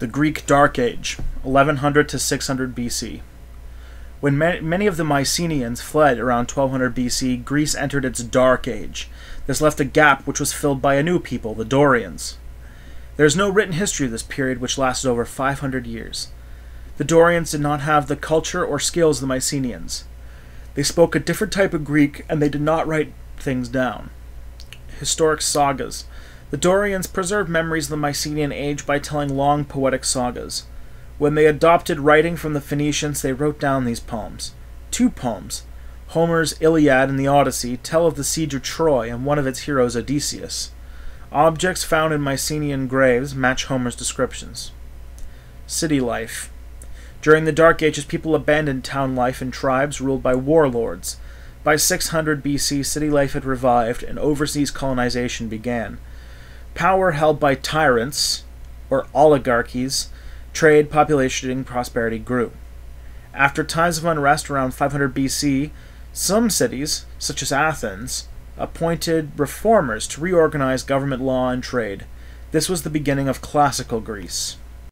The Greek Dark Age, 1100 to 600 BC. When ma- many of the Mycenaeans fled around 1200 BC, Greece entered its Dark Age. This left a gap which was filled by a new people, the Dorians. There is no written history of this period, which lasted over 500 years. The Dorians did not have the culture or skills of the Mycenaeans. They spoke a different type of Greek, and they did not write things down. Historic sagas. The Dorians preserved memories of the Mycenaean age by telling long poetic sagas. When they adopted writing from the Phoenicians, they wrote down these poems. Two poems, Homer's Iliad and the Odyssey, tell of the siege of Troy and one of its heroes, Odysseus. Objects found in Mycenaean graves match Homer's descriptions. City life. During the Dark Ages, people abandoned town life in tribes ruled by warlords. By 600 BC, city life had revived and overseas colonization began. Power held by tyrants, or oligarchies, trade, population, and prosperity grew. After times of unrest around 500 BC, some cities, such as Athens, appointed reformers to reorganize government law and trade. This was the beginning of classical Greece.